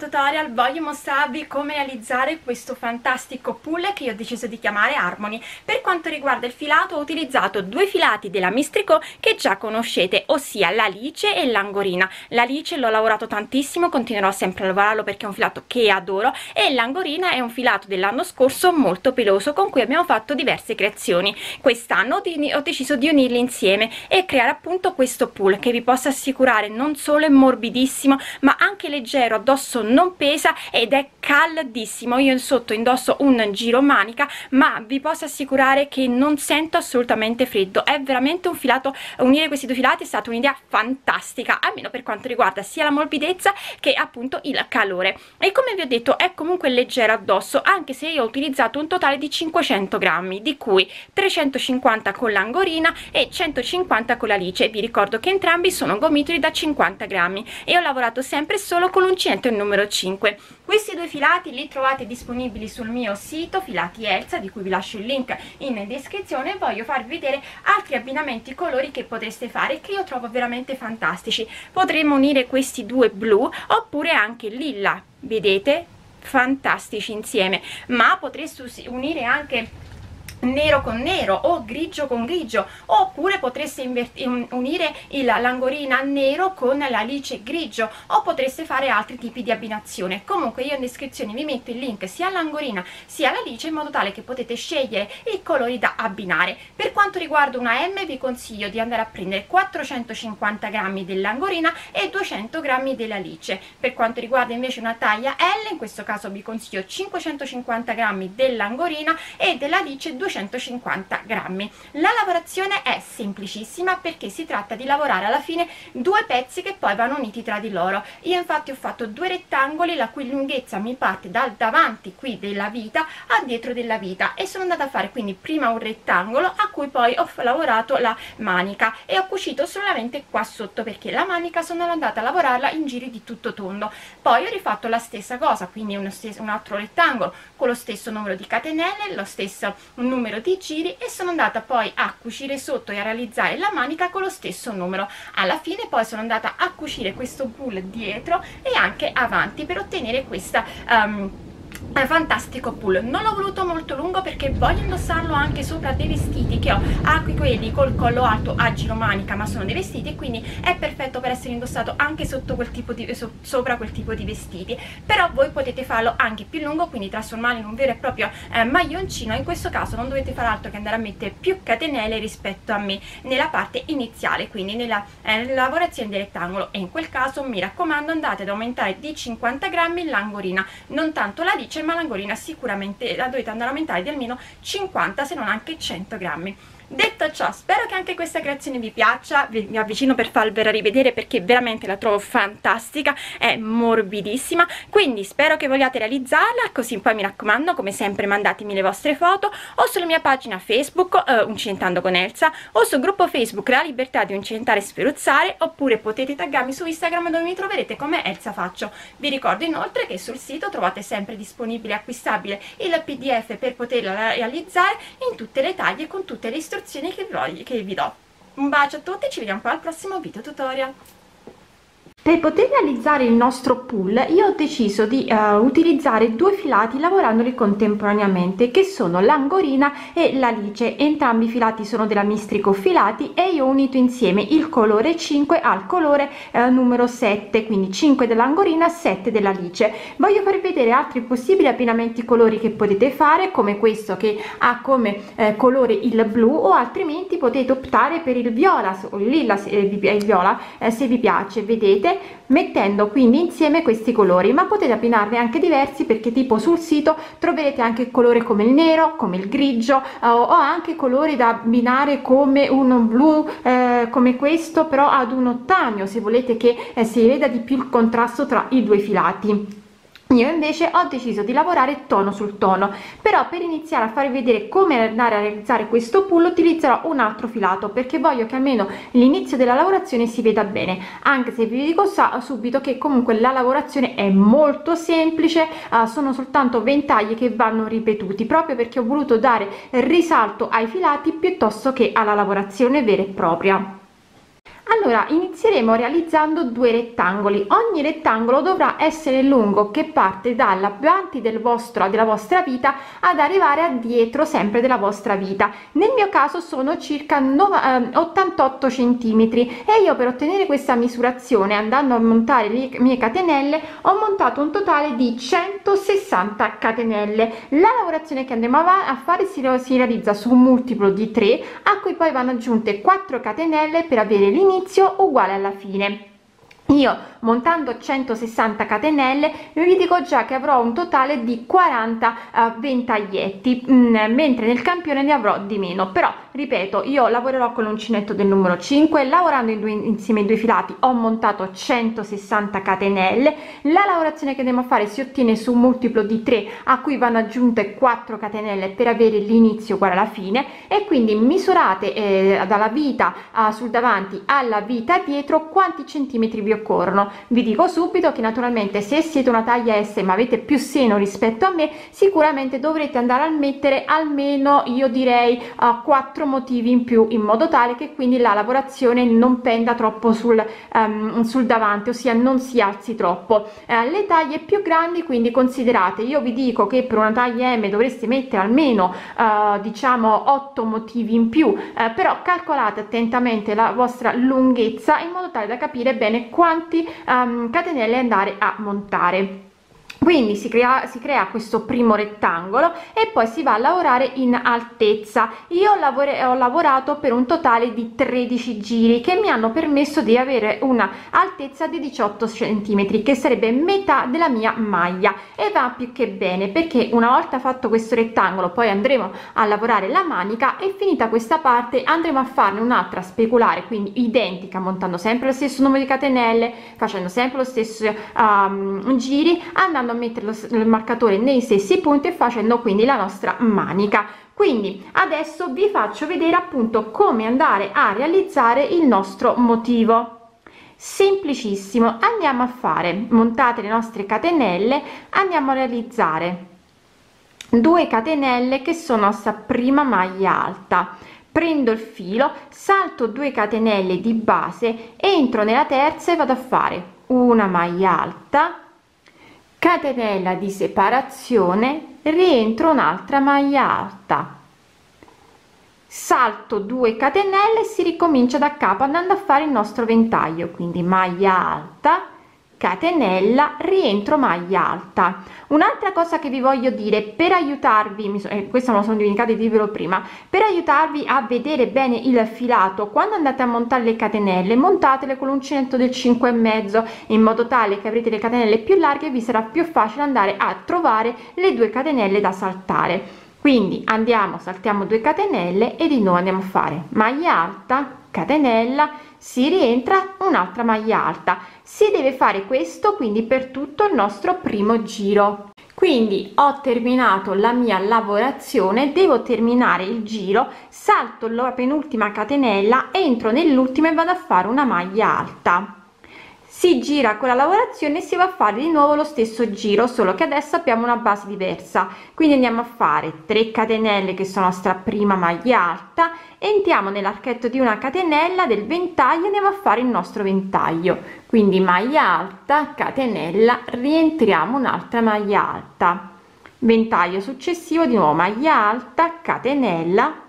tutorial voglio mostrarvi come realizzare questo fantastico pull che io ho deciso di chiamare Harmony. Per quanto riguarda il filato ho utilizzato due filati della Mistrico che già conoscete ossia l'alice e l'angorina. L'alice l'ho lavorato tantissimo continuerò sempre a lavorarlo perché è un filato che adoro e l'angorina è un filato dell'anno scorso molto peloso con cui abbiamo fatto diverse creazioni. Quest'anno ho deciso di unirli insieme e creare appunto questo pull che vi posso assicurare non solo è morbidissimo ma anche leggero addosso non pesa ed è caldissimo. Io sotto indosso un giro manica ma vi posso assicurare che non sento assolutamente freddo. È veramente un filato unire questi due filati è stata un'idea fantastica almeno per quanto riguarda sia la morbidezza che appunto il calore. E come vi ho detto è comunque leggero addosso anche se io ho utilizzato un totale di 500 grammi di cui 350 con l'angorina e 150 con la lice. Vi ricordo che entrambi sono gomitoli da 50 grammi e ho lavorato sempre solo con l'uncinetto numero 5 questi due filati li trovate disponibili sul mio sito filati Elsa di cui vi lascio il link in descrizione. Voglio farvi vedere altri abbinamenti colori che potreste fare che io trovo veramente fantastici. Potremmo unire questi due blu oppure anche lilla vedete? Fantastici insieme. Ma potreste unire anche nero con nero o grigio con grigio oppure potreste unire l'angorina nero con l'alice grigio o potreste fare altri tipi di abbinazione. Comunque io in descrizione vi metto il link sia all'angorina sia all'alice in modo tale che potete scegliere i colori da abbinare. Per quanto riguarda una M vi consiglio di andare a prendere 450 grammi dell'angorina e 200 grammi dell'alice. Per quanto riguarda invece una taglia L in questo caso vi consiglio 550 grammi dell'angorina e dell'alice 200 250 grammi. La lavorazione è semplicissima perché si tratta di lavorare alla fine due pezzi che poi vanno uniti tra di loro. Io infatti ho fatto due rettangoli la cui lunghezza mi parte dal davanti qui della vita a dietro della vita e sono andata a fare quindi prima un rettangolo a cui poi ho lavorato la manica e ho cucito solamente qua sotto perché la manica sono andata a lavorarla in giri di tutto tondo. Poi ho rifatto la stessa cosa quindi un altro rettangolo con lo stesso numero di catenelle lo stesso numero numero di giri e sono andata poi a cucire sotto e a realizzare la manica con lo stesso numero. Alla fine poi sono andata a cucire questo pull dietro e anche avanti per ottenere questa um, è fantastico pull non l'ho voluto molto lungo perché voglio indossarlo anche sopra dei vestiti che ho. Anche quelli col collo alto a giro manica ma sono dei vestiti e quindi è perfetto per essere indossato anche sotto quel tipo di, so, sopra quel tipo di vestiti. Però voi potete farlo anche più lungo quindi trasformarlo in un vero e proprio eh, maglioncino. In questo caso non dovete fare altro che andare a mettere più catenelle rispetto a me nella parte iniziale quindi nella, eh, lavorazione del rettangolo e in quel caso mi raccomando andate ad aumentare di 50 grammi l'angorina. Non tanto la radice ma l'angolina sicuramente la dovete andare a aumentare di almeno 50 se non anche 100 grammi. Detto ciò spero che anche questa creazione vi piaccia mi avvicino per farvela rivedere perché veramente la trovo fantastica è morbidissima quindi spero che vogliate realizzarla così poi mi raccomando come sempre mandatemi le vostre foto o sulla mia pagina facebook eh, Uncentando con Elsa o sul gruppo facebook La Libertà di Uncentare e Sferuzzare oppure potete taggarmi su Instagram dove mi troverete come Elsa Faccio. Vi ricordo inoltre che sul sito trovate sempre disponibile e acquistabile il pdf per poterla realizzare in tutte le taglie con tutte le istruzioni che vi, che vi do. Un bacio a tutti, ci vediamo poi al prossimo video tutorial. Per poter realizzare il nostro pull io ho deciso di uh, utilizzare due filati lavorandoli contemporaneamente che sono l'angorina e l'alice entrambi i filati sono della mistrico filati e io ho unito insieme il colore 5 al colore uh, numero 7 quindi 5 dell'angorina 7 dell'alice voglio farvi vedere altri possibili abbinamenti colori che potete fare come questo che ha come eh, colore il blu o altrimenti potete optare per il viola o il lilla se, eh, viola eh, se vi piace. Vedete mettendo quindi insieme questi colori ma potete abbinarne anche diversi perché tipo sul sito troverete anche il colore come il nero come il grigio eh, o anche colori da abbinare come un blu eh, come questo però ad un ottanio se volete che eh, si veda di più il contrasto tra i due filati io invece ho deciso di lavorare tono sul tono però per iniziare a farvi vedere come andare a realizzare questo pull utilizzerò un altro filato perché voglio che almeno l'inizio della lavorazione si veda bene. Anche se vi dico subito che comunque la lavorazione è molto semplice uh, sono soltanto ventagli che vanno ripetuti proprio perché ho voluto dare risalto ai filati piuttosto che alla lavorazione vera e propria allora inizieremo realizzando due rettangoli. Ogni rettangolo dovrà essere lungo che parte dall'avanti del vostro della vostra vita ad arrivare a dietro sempre della vostra vita. Nel mio caso sono circa 9, 88 centimetri e io per ottenere questa misurazione andando a montare le mie catenelle ho montato un totale di 160 catenelle. La lavorazione che andremo a fare si realizza su un multiplo di 3 a cui poi vanno aggiunte 4 catenelle per avere l'inizio uguale alla fine. Io montando 160 catenelle vi dico già che avrò un totale di 40 uh, ventaglietti mh, mm, mentre nel campione ne avrò di meno. Però ripeto io lavorerò con l'uncinetto del numero 5 lavorando in due, insieme ai due filati ho montato 160 catenelle. La lavorazione che andiamo a fare si ottiene su un multiplo di 3 a cui vanno aggiunte 4 catenelle per avere l'inizio uguale alla fine. E quindi misurate eh, dalla vita uh, sul davanti alla vita dietro quanti centimetri vi occorrono. Vi dico subito che naturalmente se siete una taglia S ma avete più seno rispetto a me sicuramente dovrete andare a mettere almeno io direi uh, 4 motivi in più in modo tale che quindi la lavorazione non penda troppo sul, um, sul davanti ossia non si alzi troppo. Uh, le taglie più grandi quindi considerate io vi dico che per una taglia M dovreste mettere almeno uh, diciamo 8 motivi in più uh, però calcolate attentamente la vostra lunghezza in modo tale da capire bene quanti um, catenelle andare a montare quindi si crea, si crea questo primo rettangolo e poi si va a lavorare in altezza. Io lavore, ho lavorato per un totale di 13 giri che mi hanno permesso di avere una altezza di 18 centimetri che sarebbe metà della mia maglia. E va più che bene perché una volta fatto questo rettangolo poi andremo a lavorare la manica e finita questa parte andremo a farne un'altra speculare quindi identica montando sempre lo stesso numero di catenelle facendo sempre lo stesso um, giri andando andando a mettere lo, il marcatore nei stessi punti e facendo quindi la nostra manica. Quindi adesso vi faccio vedere appunto come andare a realizzare il nostro motivo. Semplicissimo andiamo a fare montate le nostre catenelle andiamo a realizzare 2 catenelle che sono nostra prima maglia alta. Prendo il filo salto 2 catenelle di base entro nella terza e vado a fare una maglia alta catenella di separazione rientro un'altra maglia alta. Salto 2 catenelle si ricomincia da capo andando a fare il nostro ventaglio quindi maglia alta catenella rientro maglia alta. Un'altra cosa che vi voglio dire per aiutarvi so, eh, questo me lo sono dimenticata di dirvelo prima per aiutarvi a vedere bene il filato quando andate a montare le catenelle montatele con l'uncinetto del 5 e mezzo in modo tale che avrete le catenelle più larghe vi sarà più facile andare a trovare le due catenelle da saltare quindi andiamo saltiamo 2 catenelle e di nuovo andiamo a fare. Maglia alta catenella si rientra un'altra maglia alta. Si deve fare questo quindi per tutto il nostro primo giro. Quindi ho terminato la mia lavorazione devo terminare il giro salto la penultima catenella entro nell'ultima e vado a fare una maglia alta si gira con la lavorazione e si va a fare di nuovo lo stesso giro solo che adesso abbiamo una base diversa. Quindi andiamo a fare 3 catenelle che sono nostra prima maglia alta entriamo nell'archetto di una catenella del ventaglio andiamo a fare il nostro ventaglio. Quindi maglia alta catenella rientriamo un'altra maglia alta. Ventaglio successivo di nuovo maglia alta catenella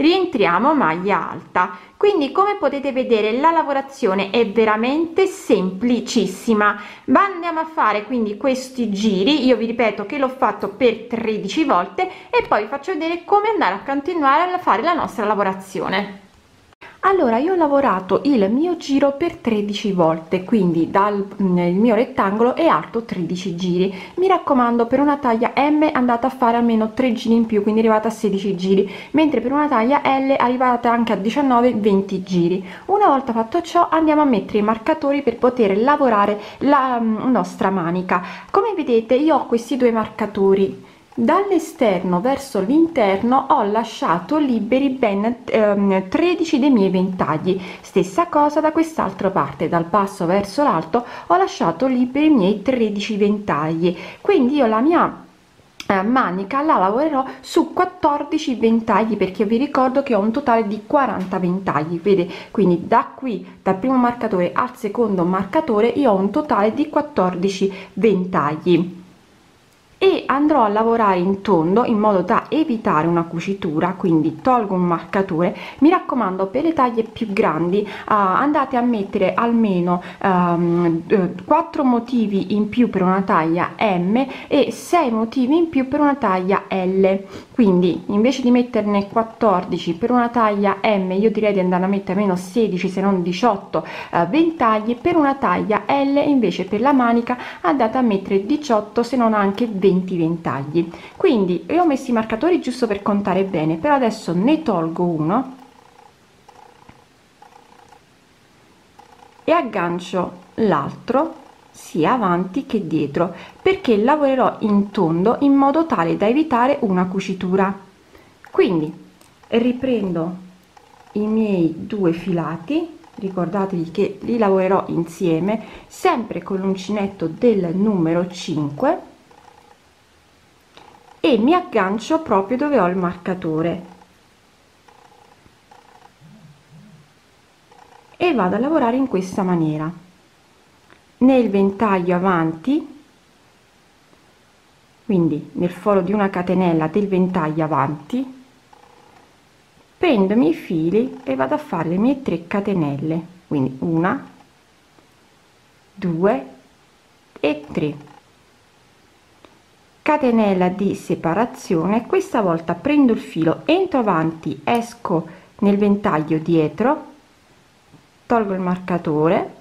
rientriamo maglia alta. Quindi come potete vedere la lavorazione è veramente semplicissima. Ma andiamo a fare quindi questi giri. Io vi ripeto che l'ho fatto per 13 volte e poi faccio vedere come andare a continuare a fare la nostra lavorazione allora io ho lavorato il mio giro per 13 volte quindi dal mm, mio rettangolo è alto 13 giri. Mi raccomando per una taglia m andate a fare almeno 3 giri in più quindi arrivata a 16 giri mentre per una taglia l arrivate anche a 19 20 giri. Una volta fatto ciò andiamo a mettere i marcatori per poter lavorare la mm, nostra manica. Come vedete io ho questi due marcatori dall'esterno verso l'interno ho lasciato liberi ben ehm, 13 dei miei ventagli. Stessa cosa da quest'altra parte dal basso verso l'alto ho lasciato liberi i miei 13 ventagli. Quindi io la mia eh, manica la lavorerò su 14 ventagli perché vi ricordo che ho un totale di 40 ventagli vede? Quindi da qui dal primo marcatore al secondo marcatore io ho un totale di 14 ventagli e andrò a lavorare in tondo in modo da evitare una cucitura quindi tolgo un marcatore. Mi raccomando per le taglie più grandi uh, andate a mettere almeno um, 4 motivi in più per una taglia m e 6 motivi in più per una taglia l. Quindi invece di metterne 14 per una taglia m io direi di andare a mettere almeno 16 se non 18 uh, ventagli per una taglia l invece per la manica andate a mettere 18 se non anche 20 20 ventagli. Quindi io ho messo i marcatori giusto per contare bene però adesso ne tolgo uno e aggancio l'altro sia avanti che dietro perché lavorerò in tondo in modo tale da evitare una cucitura. Quindi riprendo i miei due filati ricordatevi che li lavorerò insieme sempre con l'uncinetto del numero 5 e mi aggancio proprio dove ho il marcatore. E vado a lavorare in questa maniera. Nel ventaglio avanti quindi nel foro di una catenella del ventaglio avanti prendo i miei fili e vado a fare le mie 3 catenelle quindi una due e 3 catenella di separazione questa volta prendo il filo entro avanti esco nel ventaglio dietro tolgo il marcatore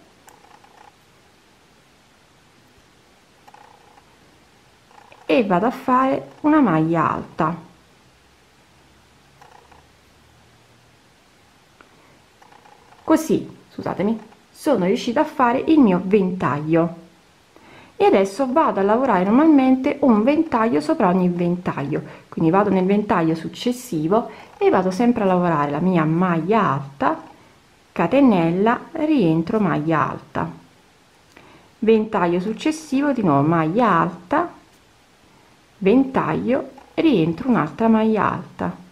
e vado a fare una maglia alta. Così scusatemi sono riuscita a fare il mio ventaglio e adesso vado a lavorare normalmente un ventaglio sopra ogni ventaglio. Quindi vado nel ventaglio successivo e vado sempre a lavorare la mia maglia alta catenella rientro maglia alta. Ventaglio successivo di nuovo maglia alta ventaglio rientro un'altra maglia alta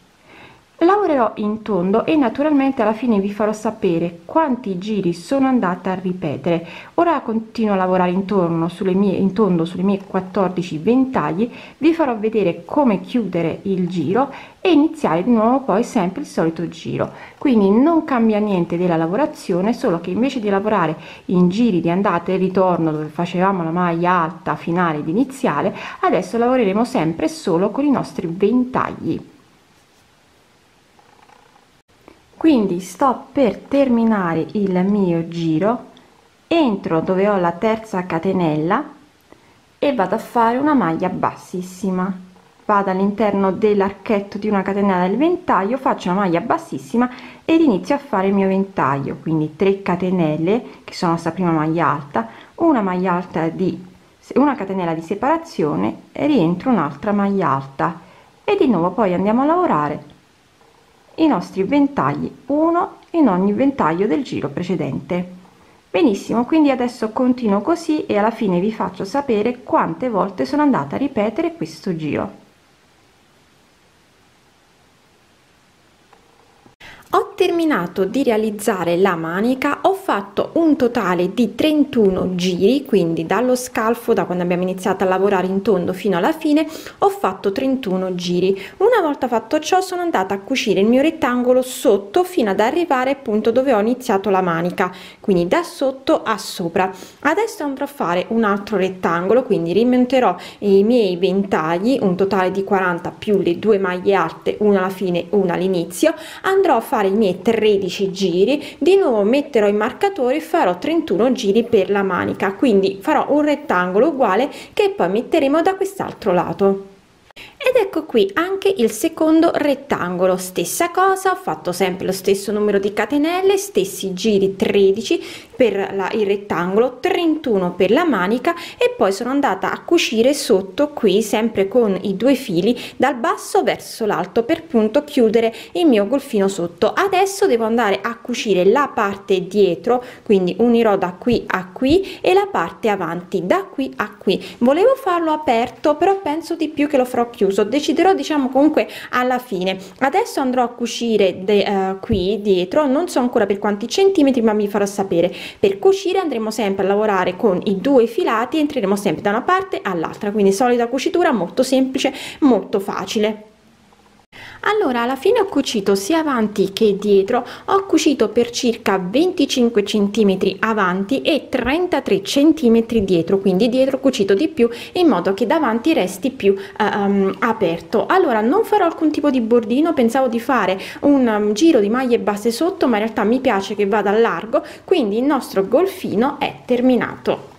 lavorerò in tondo e naturalmente alla fine vi farò sapere quanti giri sono andata a ripetere. Ora continuo a lavorare intorno sulle mie in tondo sulle mie 14 ventagli. Vi farò vedere come chiudere il giro e iniziare di nuovo poi sempre il solito giro. Quindi non cambia niente della lavorazione solo che invece di lavorare in giri di andata e ritorno dove facevamo la maglia alta finale ed iniziale adesso lavoreremo sempre solo con i nostri ventagli quindi sto per terminare il mio giro entro dove ho la terza catenella e vado a fare una maglia bassissima. Vado all'interno dell'archetto di una catenella del ventaglio faccio una maglia bassissima ed inizio a fare il mio ventaglio. Quindi 3 catenelle che sono questa prima maglia alta una maglia alta di una catenella di separazione rientro un'altra maglia alta. E di nuovo poi andiamo a lavorare i nostri ventagli uno in ogni ventaglio del giro precedente. Benissimo quindi adesso continuo così e alla fine vi faccio sapere quante volte sono andata a ripetere questo giro terminato di realizzare la manica ho fatto un totale di 31 giri quindi dallo scalfo da quando abbiamo iniziato a lavorare in tondo fino alla fine ho fatto 31 giri. Una volta fatto ciò sono andata a cucire il mio rettangolo sotto fino ad arrivare appunto dove ho iniziato la manica quindi da sotto a sopra. Adesso andrò a fare un altro rettangolo quindi rimonterò i miei ventagli un totale di 40 più le due maglie alte una alla fine una all'inizio. Andrò a fare fare i miei 13 giri di nuovo metterò i marcatori farò 31 giri per la manica. Quindi farò un rettangolo uguale che poi metteremo da quest'altro lato ed ecco qui anche il secondo rettangolo. Stessa cosa ho fatto sempre lo stesso numero di catenelle stessi giri 13 per la, il rettangolo 31 per la manica e poi sono andata a cucire sotto qui sempre con i due fili dal basso verso l'alto per punto chiudere il mio golfino sotto. Adesso devo andare a cucire la parte dietro quindi unirò da qui a qui e la parte avanti da qui a qui. Volevo farlo aperto però penso di più che lo farò chiuso chiuso. Deciderò diciamo comunque alla fine. Adesso andrò a cucire de, uh, qui dietro. Non so ancora per quanti centimetri ma vi farò sapere. Per cucire andremo sempre a lavorare con i due filati entreremo sempre da una parte all'altra. Quindi solita cucitura molto semplice molto facile allora alla fine ho cucito sia avanti che dietro. Ho cucito per circa 25 centimetri avanti e 33 centimetri dietro quindi dietro cucito di più in modo che davanti resti più um, aperto. Allora non farò alcun tipo di bordino pensavo di fare un um, giro di maglie basse sotto ma in realtà mi piace che vada a largo quindi il nostro golfino è terminato